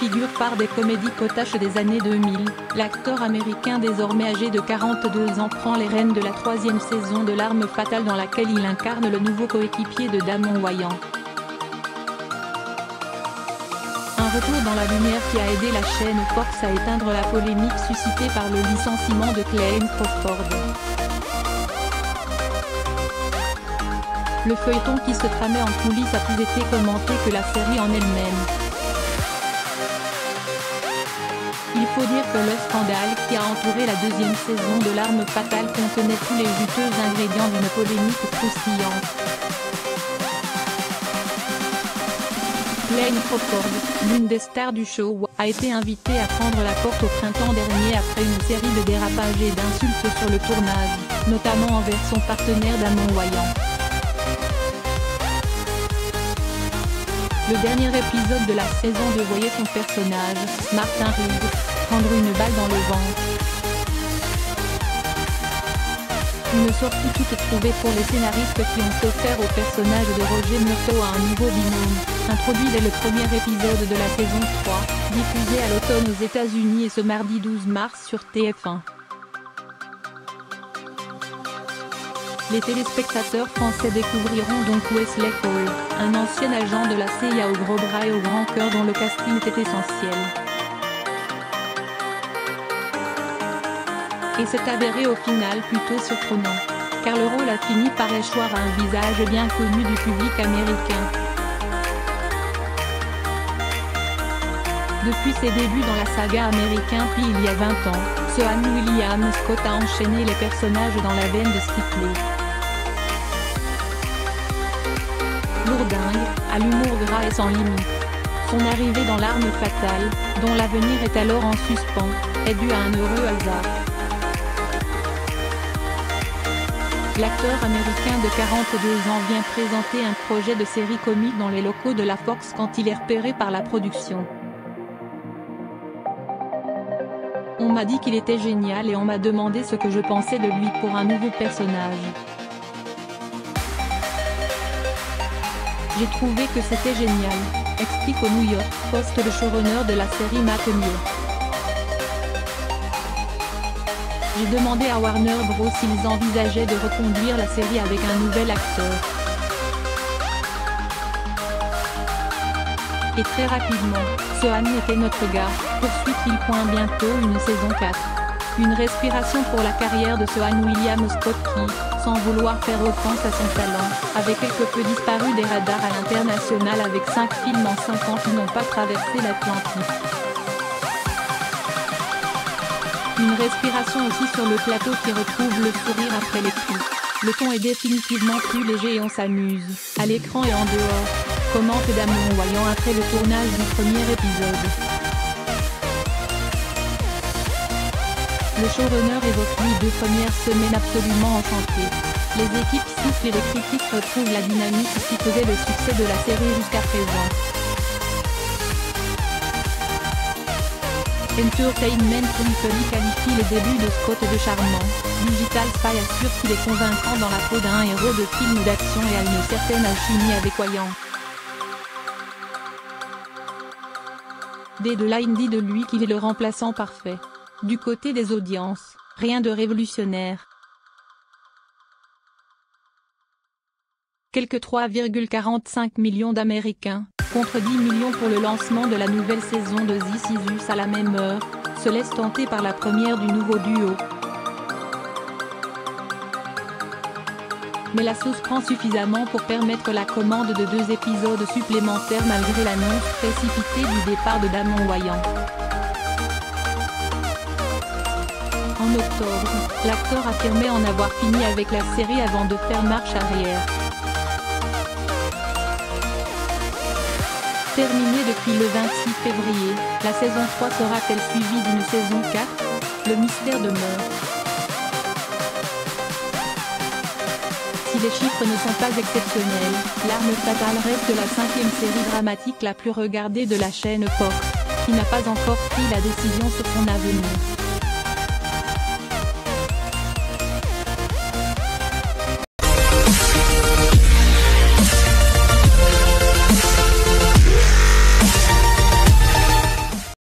figure par des comédies potaches des années 2000, l'acteur américain désormais âgé de 42 ans prend les rênes de la troisième saison de L'arme fatale dans laquelle il incarne le nouveau coéquipier de Damon Wayans. Un retour dans la lumière qui a aidé la chaîne Fox à éteindre la polémique suscitée par le licenciement de Clay Crawford. Le feuilleton qui se tramait en coulisses a plus été commenté que la série en elle-même. Il faut dire que le scandale qui a entouré la deuxième saison de L'arme fatale contenait tous les juteux ingrédients d'une polémique croustillante. Lane Crawford, l'une des stars du show, a été invitée à prendre la porte au printemps dernier après une série de dérapages et d'insultes sur le tournage, notamment envers son partenaire Damon Wayans. Le dernier épisode de la saison de voyait son personnage, Martin Reed, prendre une balle dans le ventre. Une sortie toute trouvée pour les scénaristes qui ont offert au personnage de Roger Murtaugh à un nouveau binôme, introduit dès le premier épisode de la saison 3, diffusé à l'automne aux États-Unis et ce mardi 12 mars sur TF1. Les téléspectateurs français découvriront donc Wesley Cole, un ancien agent de la CIA au gros bras et au grand cœur dont le casting était essentiel. Et s'est avéré au final plutôt surprenant, car le rôle a fini par échoir à un visage bien connu du public américain. Depuis ses débuts dans la saga américaine puis il y a 20 ans, Sean William Scott a enchaîné les personnages dans la veine de Stipley. Lourdingue, à l'humour gras et sans limite. Son arrivée dans l'arme fatale, dont l'avenir est alors en suspens, est due à un heureux hasard. L'acteur américain de 42 ans vient présenter un projet de série comique dans les locaux de la Fox quand il est repéré par la production. On m'a dit qu'il était génial et on m'a demandé ce que je pensais de lui pour un nouveau personnage. J'ai trouvé que c'était génial, explique au New York Post le showrunner de la série Matt J'ai demandé à Warner Bros s'ils envisageaient de reconduire la série avec un nouvel acteur. Et très rapidement, ce était notre gars, poursuit-il bientôt une saison 4. Une respiration pour la carrière de Sohan William Scott qui, sans vouloir faire offense à son talent, avait quelque peu disparu des radars à l'international avec 5 films en 5 ans qui n'ont pas traversé l'Atlantique. Une respiration aussi sur le plateau qui retrouve le sourire après les pluies. Le ton est définitivement plus léger et on s'amuse, à l'écran et en dehors, commente Damon voyant après le tournage du premier épisode. Le showrunner évoque lui deux premières semaines absolument enchantées. Les équipes sifflent et les critiques retrouvent la dynamique qui faisait le succès de la série jusqu'à présent. Entertainment Weekly qualifie les débuts de Scott de charmant. Digital Spy assure qu'il est convaincant dans la peau d'un héros de film d'action et a une certaine alchimie avec Wayans. Deadline dit de lui qu'il est le remplaçant parfait. Du côté des audiences, rien de révolutionnaire. Quelques 3,45 millions d'Américains, contre 10 millions pour le lancement de la nouvelle saison de This Is à la même heure, se laissent tenter par la première du nouveau duo. Mais la sauce prend suffisamment pour permettre la commande de deux épisodes supplémentaires malgré l'annonce précipitée du départ de Damon Wayans. En octobre, l'acteur affirmait en avoir fini avec la série avant de faire marche arrière. Terminée depuis le 26 février, la saison 3 sera-t-elle suivie d'une saison 4 Le mystère demeure. Si les chiffres ne sont pas exceptionnels, L'arme fatale reste la cinquième série dramatique la plus regardée de la chaîne Fox, qui n'a pas encore pris la décision sur son avenir.